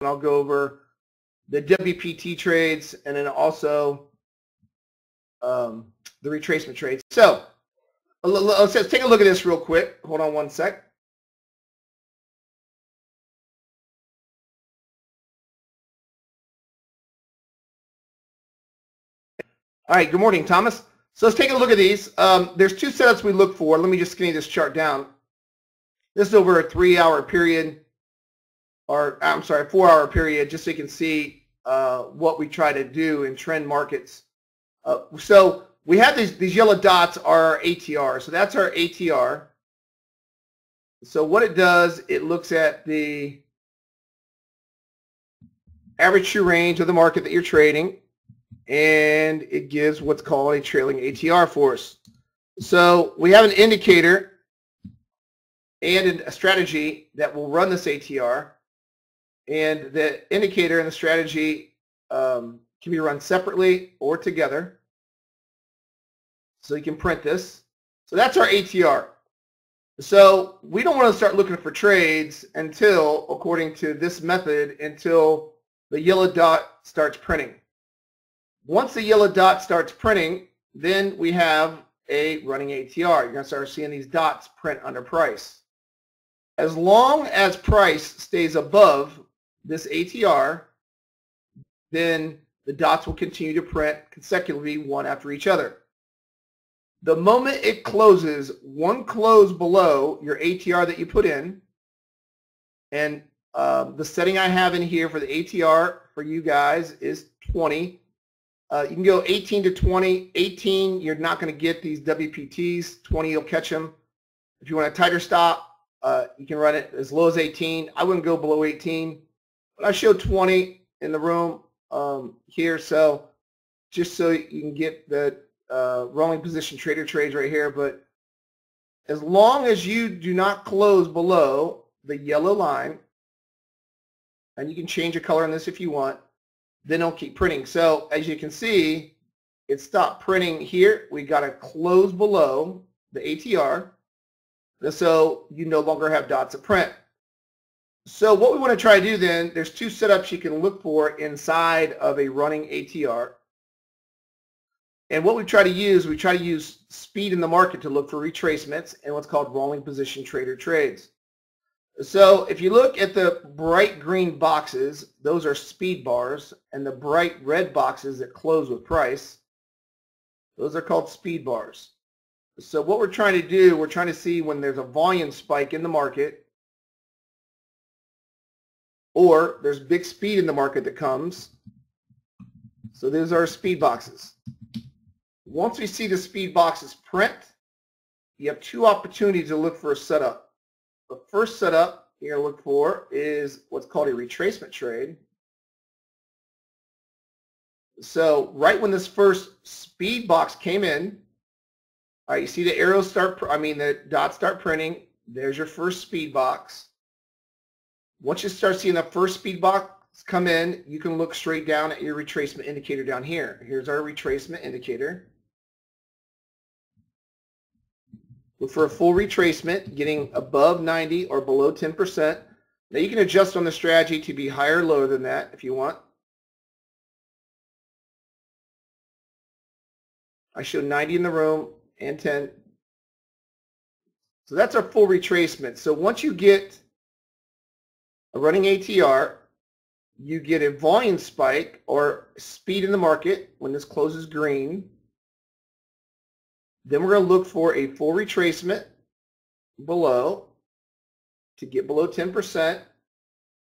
and I'll go over the WPT trades and then also um, the retracement trades. So let's, let's take a look at this real quick. Hold on one sec. All right, good morning, Thomas. So let's take a look at these. Um, there's two setups we look for. Let me just skinny this chart down. This is over a three-hour period, or I'm sorry, four-hour period, just so you can see uh, what we try to do in trend markets. Uh, so we have these, these yellow dots are our ATR. So that's our ATR. So what it does, it looks at the average true range of the market that you're trading and it gives what's called a trailing ATR for us. So we have an indicator and a strategy that will run this ATR. And the indicator and the strategy um, can be run separately or together. So you can print this. So that's our ATR. So we don't want to start looking for trades until, according to this method, until the yellow dot starts printing. Once the yellow dot starts printing, then we have a running ATR. You're going to start seeing these dots print under price. As long as price stays above this ATR, then the dots will continue to print consecutively one after each other. The moment it closes one close below your ATR that you put in, and um, the setting I have in here for the ATR for you guys is 20. Uh, you can go 18 to 20. 18, you're not going to get these WPTs. 20, you'll catch them. If you want a tighter stop, uh, you can run it as low as 18. I wouldn't go below 18. I showed 20 in the room um, here, so just so you can get the uh, wrongly positioned trader trades right here. But as long as you do not close below the yellow line, and you can change the color on this if you want, then it'll keep printing. So as you can see, it stopped printing here. We got to close below the ATR. So you no longer have dots of print. So what we want to try to do then, there's two setups you can look for inside of a running ATR. And what we try to use, we try to use speed in the market to look for retracements and what's called wrongly positioned trader trades. So if you look at the bright green boxes, those are speed bars, and the bright red boxes that close with price, those are called speed bars. So what we're trying to do, we're trying to see when there's a volume spike in the market, or there's big speed in the market that comes. So those are speed boxes. Once we see the speed boxes print, you have two opportunities to look for a setup. The first setup you're going to look for is what's called a retracement trade. So right when this first speed box came in, all right, you see the arrows start, I mean the dots start printing. There's your first speed box. Once you start seeing the first speed box come in, you can look straight down at your retracement indicator down here. Here's our retracement indicator. Look for a full retracement, getting above 90 or below 10%. Now you can adjust on the strategy to be higher or lower than that if you want. I showed 90 in the room and 10. So that's our full retracement. So once you get running ATR, you get a volume spike or speed in the market when this closes green. Then we're going to look for a full retracement below to get below 10%.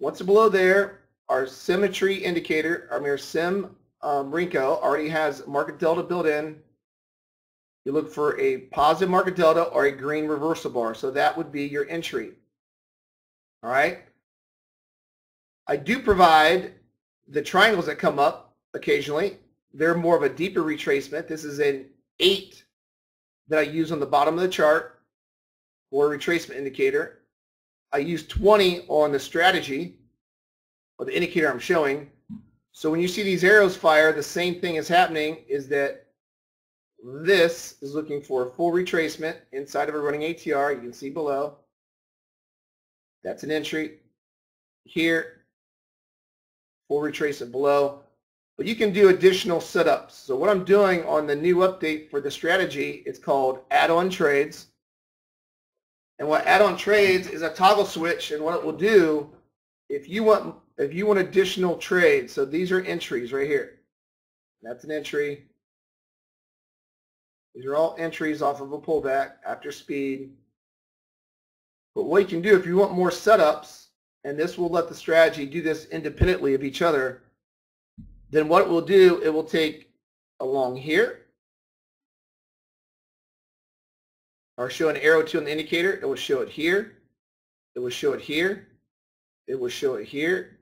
Once below there, our symmetry indicator, I mean our sim um, Renko already has market delta built in. You look for a positive market delta or a green reversal bar. So that would be your entry. All right. I do provide the triangles that come up occasionally. They're more of a deeper retracement. This is an 8 that I use on the bottom of the chart for a retracement indicator. I use 20 on the strategy or the indicator I'm showing. So when you see these arrows fire, the same thing is happening is that this is looking for a full retracement inside of a running ATR. You can see below. That's an entry. Here, full it below. But you can do additional setups. So what I'm doing on the new update for the strategy, it's called add-on trades. And what add-on trades is a toggle switch. And what it will do, if you want if you want additional trades, so these are entries right here. That's an entry. These are all entries off of a pullback after speed. But what you can do if you want more setups, and this will let the strategy do this independently of each other, then what it will do, it will take along here, or show an arrow to an indicator, it will show it here, it will show it here, it will show it here.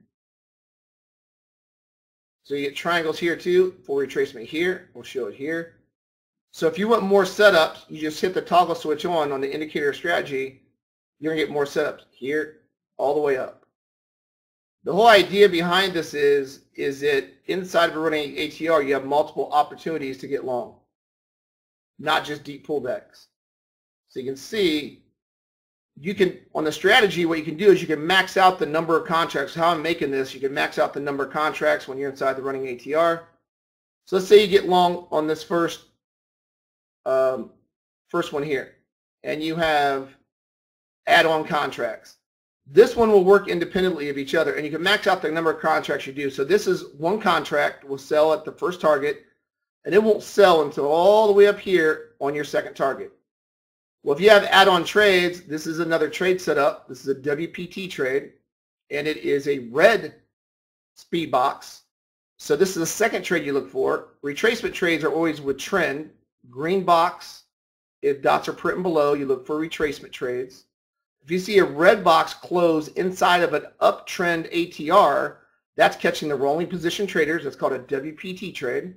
So you get triangles here too, full retracement here, we'll show it here. So if you want more setups, you just hit the toggle switch on on the indicator strategy, you're going to get more setups here all the way up. The whole idea behind this is, is that inside of a running ATR, you have multiple opportunities to get long, not just deep pullbacks. So you can see, you can, on the strategy, what you can do is you can max out the number of contracts. How I'm making this, you can max out the number of contracts when you're inside the running ATR. So let's say you get long on this first, um, first one here, and you have add-on contracts. This one will work independently of each other, and you can max out the number of contracts you do. So this is one contract will sell at the first target, and it won't sell until all the way up here on your second target. Well, if you have add-on trades, this is another trade setup. This is a WPT trade, and it is a red speed box. So this is the second trade you look for. Retracement trades are always with trend. Green box, if dots are printing below, you look for retracement trades. If you see a red box close inside of an uptrend ATR, that's catching the wrongly positioned traders. That's called a WPT trade.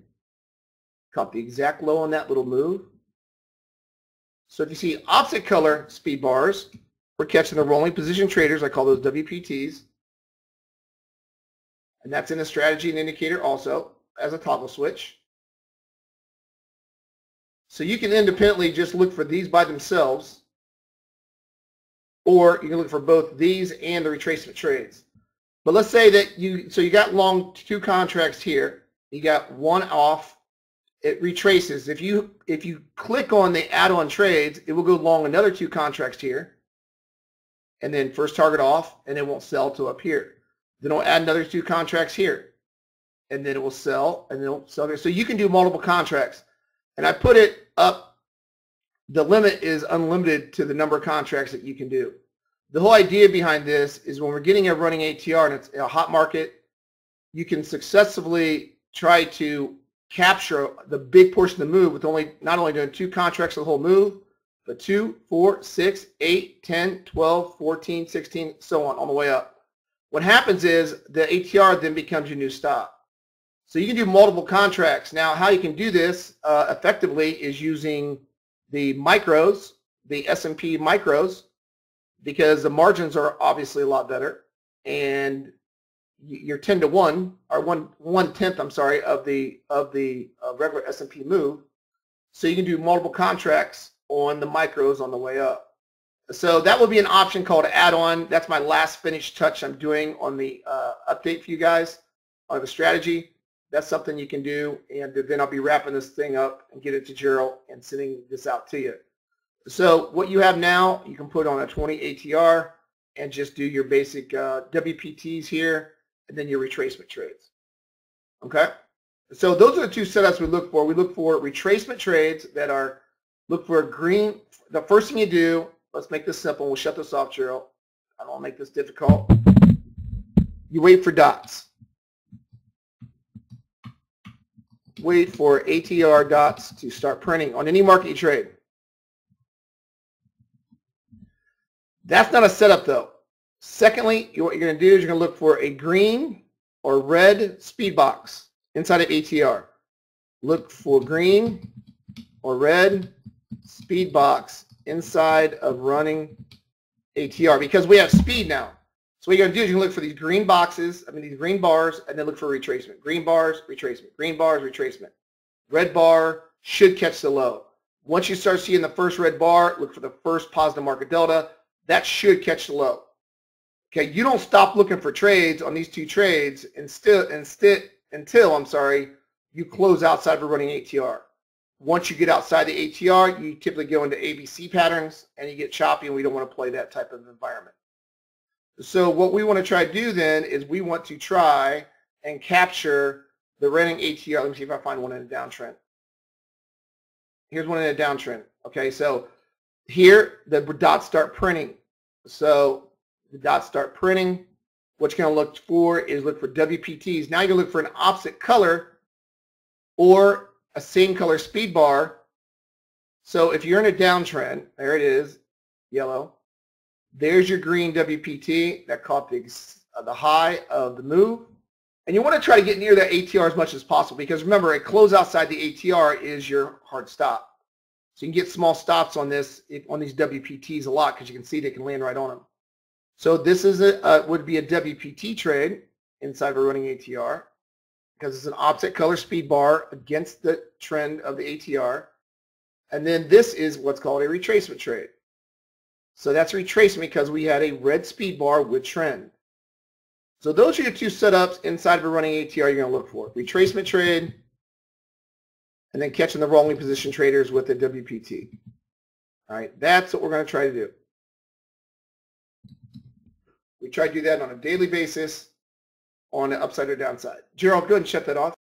Caught the exact low on that little move. So if you see opposite color speed bars, we're catching the wrongly positioned traders. I call those WPTs. And that's in a strategy and indicator also as a toggle switch. So you can independently just look for these by themselves or you can look for both these and the retracement trades. But let's say that you, so you got long two contracts here, you got one off, it retraces. If you, if you click on the add-on trades, it will go long another two contracts here, and then first target off, and it won't sell to up here. Then it'll add another two contracts here, and then it will sell, and then it'll sell here. So you can do multiple contracts. And I put it up the limit is unlimited to the number of contracts that you can do. The whole idea behind this is when we're getting a running ATR and it's a hot market, you can successfully try to capture the big portion of the move with only not only doing two contracts of the whole move, but two, four, six, eight, 10, 12, 14, 16, so on, all the way up. What happens is the ATR then becomes your new stop. So you can do multiple contracts. Now, how you can do this uh, effectively is using the micros, the S&P micros, because the margins are obviously a lot better, and you're 10 to 1 or 1 one tenth I'm sorry of the of the uh, regular S&P move. So you can do multiple contracts on the micros on the way up. So that will be an option called add-on. That's my last finished touch I'm doing on the uh, update for you guys on the strategy that's something you can do. And then I'll be wrapping this thing up and get it to Gerald and sending this out to you. So what you have now, you can put on a 20 ATR and just do your basic uh, WPTs here and then your retracement trades. Okay? So those are the two setups we look for. We look for retracement trades that are, look for a green, the first thing you do, let's make this simple. We'll shut this off, Gerald. I don't want to make this difficult. You wait for dots. Wait for ATR dots to start printing on any market you trade. That's not a setup though. Secondly, what you're going to do is you're going to look for a green or red speed box inside of ATR. Look for green or red speed box inside of running ATR because we have speed now. So what you're going to do is you can look for these green boxes, I mean these green bars, and then look for retracement. Green bars, retracement. Green bars, retracement. Red bar should catch the low. Once you start seeing the first red bar, look for the first positive market delta. That should catch the low. Okay, you don't stop looking for trades on these two trades and still, and still, until, I'm sorry, you close outside of a running ATR. Once you get outside the ATR, you typically go into ABC patterns and you get choppy and we don't want to play that type of environment. So what we want to try to do then is we want to try and capture the running ATR. Let me see if I find one in a downtrend. Here's one in a downtrend. Okay, so here the dots start printing. So the dots start printing. What you're going to look for is look for WPTs. Now you're going to look for an opposite color or a same color speed bar. So if you're in a downtrend, there it is, yellow. There's your green WPT that caught the, uh, the high of the move. And you want to try to get near that ATR as much as possible because remember, a close outside the ATR is your hard stop. So you can get small stops on this, on these WPTs a lot because you can see they can land right on them. So this is a, uh, would be a WPT trade inside of a running ATR because it's an opposite color speed bar against the trend of the ATR. And then this is what's called a retracement trade. So that's retracement because we had a red speed bar with trend. So those are your two setups inside of a running ATR you're going to look for. Retracement trade, and then catching the wrongly positioned traders with the WPT. All right, that's what we're going to try to do. We try to do that on a daily basis on the upside or downside. Gerald, go ahead and shut that off.